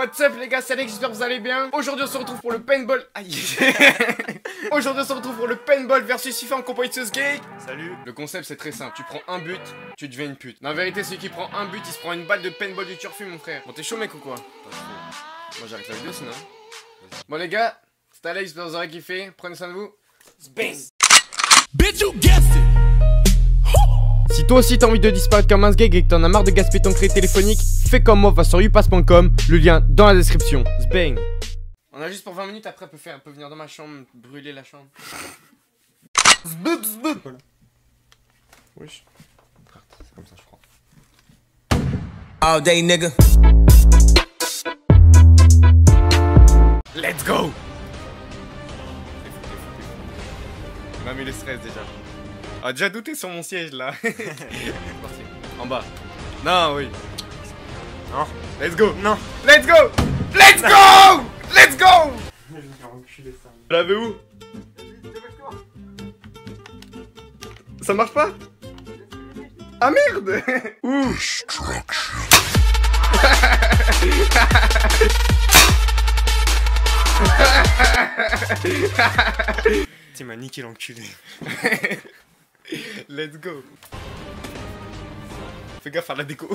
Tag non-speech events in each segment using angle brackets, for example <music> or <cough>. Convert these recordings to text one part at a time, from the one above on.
What's up les gars, c'est Alex, j'espère que vous allez bien. Aujourd'hui on se retrouve pour le paintball. Aïe. <laughs> Aujourd'hui on se retrouve pour le paintball versus FIFA en compagnie de Gay. Salut Le concept c'est très simple, tu prends un but, tu deviens une pute. En vérité celui qui prend un but, il se prend une balle de paintball du turfu mon frère. Bon t'es chaud mec ou quoi? Moi j'arrête la vidéo sinon. Bon les gars, c'est Alex, j'espère que vous aurez kiffé. Prenez soin de vous. Bitch, you guessed it. Si toi aussi t'as envie de disparaître comme un sgeg et que t'en as marre de gaspiller ton crédit téléphonique, fais comme moi, va sur upass.com, le lien dans la description. Zbang On a juste pour 20 minutes, après on peut, faire, peut venir dans ma chambre, brûler la chambre. Zbub zbub Voilà. Wesh. C'est comme ça je crois. All day, nigga. Let's go Il m'a mis le stress déjà. Ah déjà douté sur mon siège là. C'est <laughs> parti. En bas. Non oui. Non. Let's go. Non. Let's go. Let's go. Let's go. Tu l'avais où Ça marche pas Ah merde. <laughs> Ouh. <laughs> Tu m'as niqué l'enculé. Let's go Fais gaffe à la déco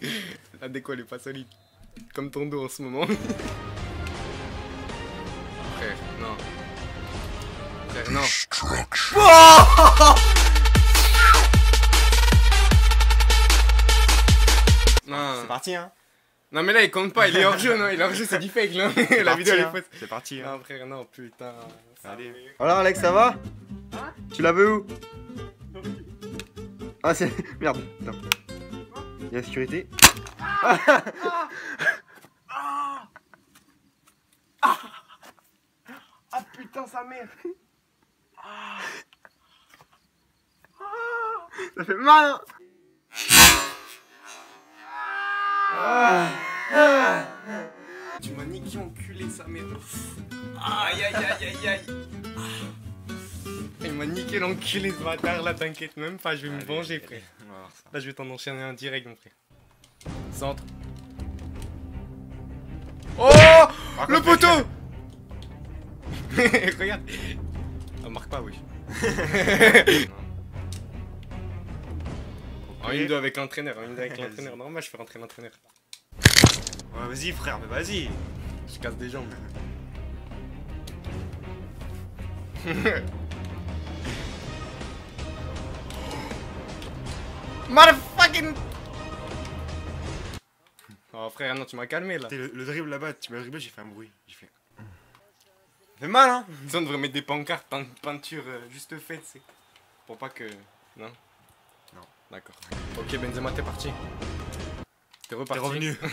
<laughs> La déco elle est pas solide Comme ton dos en ce moment Frère, non Frère, non Non, C'est parti hein non mais là il compte pas, il est hors jeu, non, il est hors jeu, c'est du fake là. C'est La parti, vidéo elle est hein. fausse. C'est parti hein. Non frère, non, putain. Allez. Alors Alex, ça va Tu l'avais où Ah c'est... Merde. Il y a la sécurité. Ah putain sa mère Ça fait mal hein Tu m'as niqué enculé sa mère. Aïe aïe aïe aïe aïe. Il m'a niqué l'enculé ce bâtard là, t'inquiète même pas, je vais me venger frère. Voir ça. Là je vais t'en enchaîner un direct mon frère. Centre. Oh Par Le contre, poteau <laughs> Regarde On marque pas oui. <laughs> En une deux avec l'entraîneur, en une deux avec <laughs> l'entraîneur. Non, moi je fais rentrer l'entraîneur. Ouais, vas-y frère, mais vas-y. Je casse des jambes. Motherfucking Oh frère, non, tu m'as calmé là. T'es le, le dribble là-bas, tu m'as dribblé, j'ai fait un bruit. J'ai fait. Ça fait mal hein Ça, on devrait mettre des pancartes, pein- peinture euh, juste faite, c'est. Pour pas que. Non? Non. D'accord. Ok, Benzema, t'es parti. T'es T'es reparti. revenu. <laughs>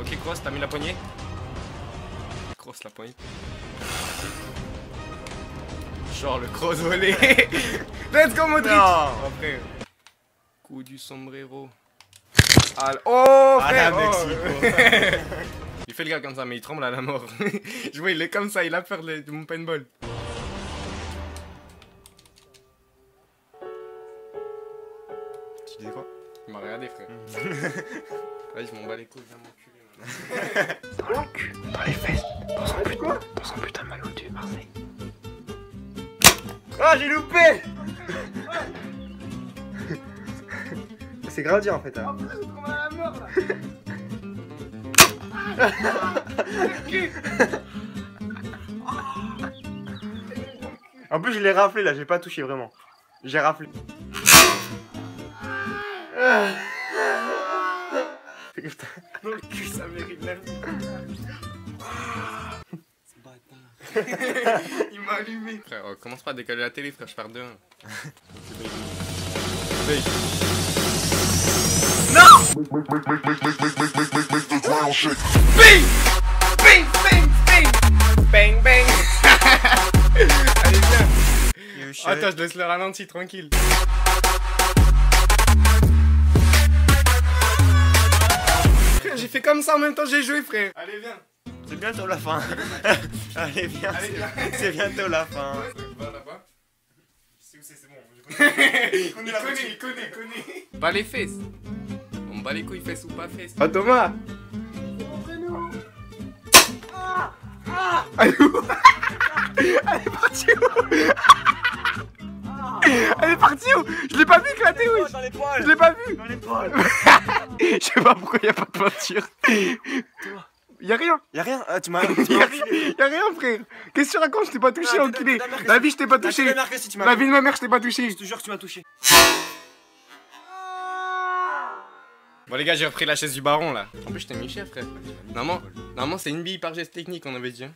Ok, Cross, t'as mis la poignée? Cross la poignée. Genre le cross volé. <laughs> Let's go, Modric Non. Après. Coup du sombrero. Ah, oh, Ah, frère oh. <laughs> Il fait le gars comme ça, mais il tremble à la mort. <laughs> Je vois, il est comme ça, il a peur de, de mon paintball. Tu disais quoi? Il m'a regardé, frère. <laughs> Vas-y, je m'en bats les couilles, viens m'enculer. moi. Ah j'ai loupé C'est gradient en fait. hein. En plus je l'ai raflé là, j'ai pas touché vraiment. J'ai raflé. Putain. Non, le cul, ça mérite la vie. Il m'a allumé. Frère, oh, commence pas à décaler la télé, frère, je pars de 1. Bing Bing, bing, bing Bang, bang Allez, viens Yo, chérie. Attends, je laisse le ralenti, tranquille. J'ai fait comme ça en même temps, j'ai joué, frère. Allez, viens. C'est bientôt la fin. <laughs> Allez, viens. C'est- bientôt la fin. C'est où c'est, c'est bon. je connais. <laughs> il connaît, il connaît, il connaît. Pas les fesses me bat les couilles, fesses ou pas fesses. Oh Thomas ah, Elle est partie où Elle est partie où Je l'ai pas vu éclater, oui Je l'ai pas vu <laughs> Je sais pas pourquoi y'a pas de peinture. Y'a rien. Y'a rien. Ah, Tu m'as <laughs> Y'a rien. Frère. Qu'est-ce que tu racontes? Je t'ai pas touché enculé La vie je t'ai pas touché. La vie de ma mère je t'ai pas touché. Je te jure que tu m'as touché. Bon les gars, j'ai repris la chaise du baron là. En plus, je t'ai mis chef, frère. Normalement, normalement c'est une bille par geste technique, on avait dit. Hein.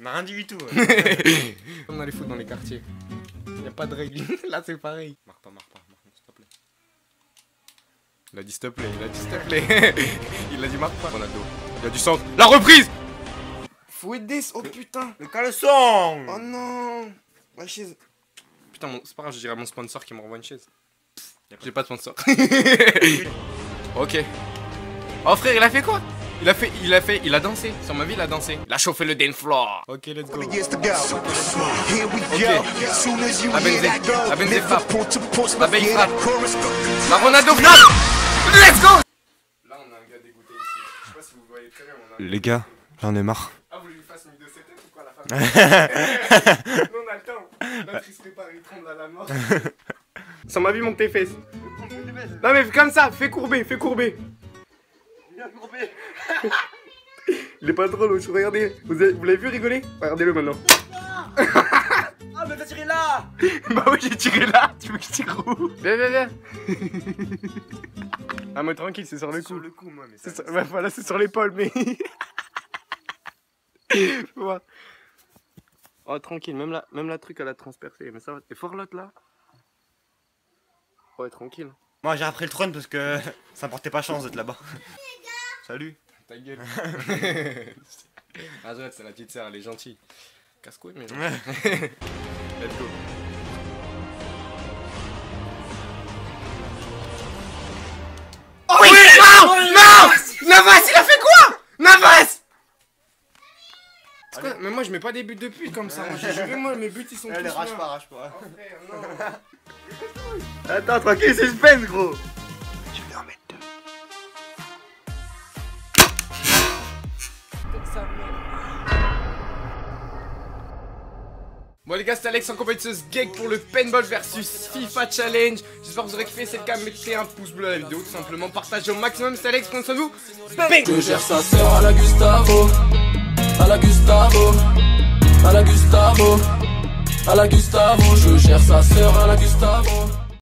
On a rien dit du tout. ouais. <laughs> Comme dans les foot dans les quartiers. Y a pas de règle. <laughs> Là, c'est pareil. Marque pas, marque pas, marque pas, s'il te plaît. Il a dit s'il te plaît, il a dit s'il te plaît. <laughs> il a dit marque pas. Ronaldo. Il a du centre. La reprise Faut aider, oh putain. Le caleçon Oh non La chaise. Putain, mon- c'est pas grave, je dirais à mon sponsor qui me renvoie une chaise. J'ai pas de sponsor. Ok. Oh frère, il a fait quoi? Il a fait, il a fait, il a dansé. Sur ma vie, il a dansé. Il a chauffé le dance floor. Ok, let's go. you La frappe. Frappe. Ronaldo frappe Let's go Là, on a un gars dégoûté ici. Je sais pas si vous voyez très bien, on a... Les gars, j'en ai marre. Ah, vous voulez que je fasse une vidéo setup ou quoi la femme? <laughs> Nous, on a le temps. Notre il se prépare, il tremble à la mort. <laughs> Sans ma vie, monte tes fesses. Non, mais comme ça, fais courber, fais courber. <laughs> Il est pas drôle, aussi, regardez. Vous avez- vous l'avez vu rigoler? Regardez-le maintenant. Ah, mais t'as tiré là <laughs> bah oui, j'ai tiré là. Tu veux que je tire où? Viens, viens, viens. <laughs> ah, moi tranquille, c'est sur le coup. Sur le coup, moi, mais. C'est sur- ouais, voilà, c'est sur l'épaule, mais. Faut voir. Oh, tranquille, même la, même la truc, elle a transpercé. Mais ça va, t'es fort l'autre là? Ouais, tranquille. Moi, j'ai repris le trône parce que <laughs> ça portait pas chance d'être là-bas. Salut. Ta gueule. <laughs> Arrête, c'est la petite sœur, elle est gentille. Casse-couille, mais. Ouais. <laughs> Let's go. Oh oui Non Non Navas, il a fait quoi? Navas quoi Mais moi je mets pas des buts de pute comme ça. Moi j'ai juré, moi mes buts ils sont Allez, tous rage là. pas, rage pas. Oh, frère, non. Attends, tranquille, suspense, gros Je vais en mettre deux. Bon les gars, c'est Alex en compétition Gag pour le Paintball versus FIFA Challenge. J'espère que vous aurez kiffé, c'est le cas, mettez un pouce bleu à la vidéo, tout simplement, partagez au maximum, c'est Alex, prenez soin de vous. Bang Je gère sa sœur à la Gustavo, à la Gustavo, à la Gustavo, à la Gustavo. Je gère sa sœur à la Gustavo.